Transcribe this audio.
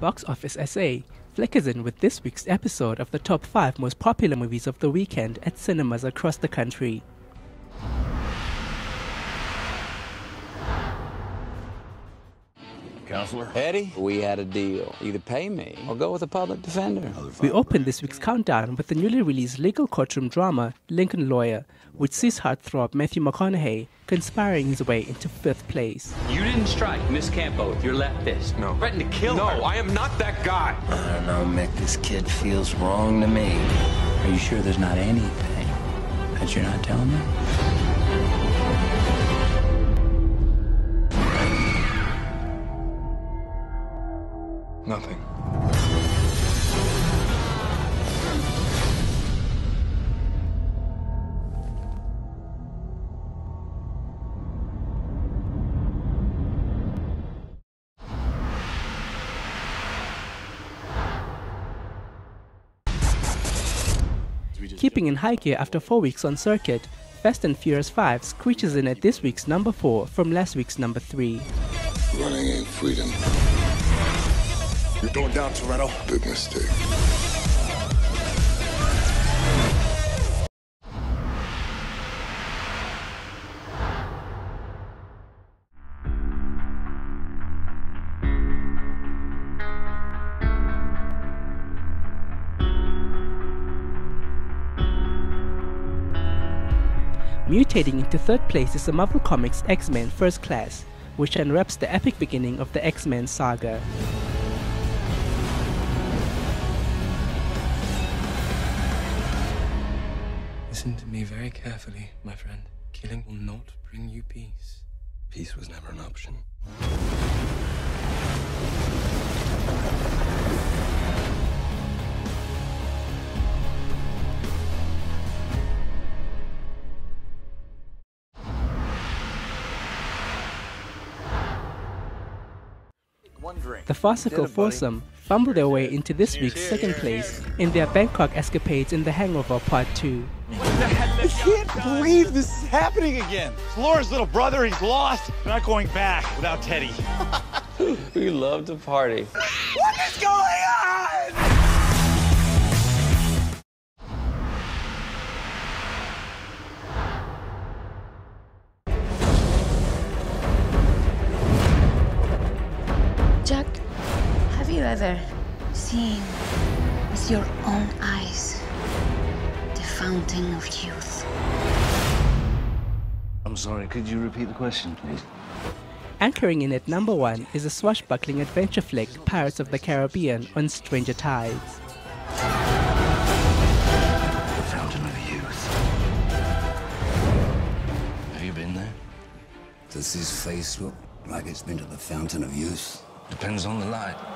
Box Office SA flickers in with this week's episode of the top 5 most popular movies of the weekend at cinemas across the country. Counselor? Eddie, we had a deal. Either pay me or go with a public defender. We open this week's countdown with the newly released legal courtroom drama Lincoln Lawyer, which sees heartthrob Matthew McConaughey conspiring his way into fifth place. You didn't strike Miss Campo with your left fist. No. Threatened to kill no, her. No, I am not that guy. I don't know, Mick. This kid feels wrong to me. Are you sure there's not anything that you're not telling me? Nothing. Keeping in high gear after four weeks on circuit, Fast and Furious 5 screeches in at this week's number 4 from last week's number 3. Running ain't freedom. You're going down, Toretto. Big mistake. Mutating into third place is the Marvel Comics X-Men First Class, which unwraps the epic beginning of the X-Men saga. Listen to me very carefully, my friend. Killing will not bring you peace. Peace was never an option. The farcical foursome fumble their way into this week's second place in their Bangkok escapades in The Hangover Part 2. I can't believe this is happening again. It's Lauren's little brother. He's lost. We're not going back without Teddy. We love to party. What is going on? Jack, have you ever seen with your own eyes the fountain of youth? I'm sorry, could you repeat the question, please? Anchoring in at number 1 is a swashbuckling adventure flick Pirates of the Caribbean on Stranger Tides. The Fountain of Youth. Have you been there? Does his face look like it's been to the Fountain of Youth? Depends on the light.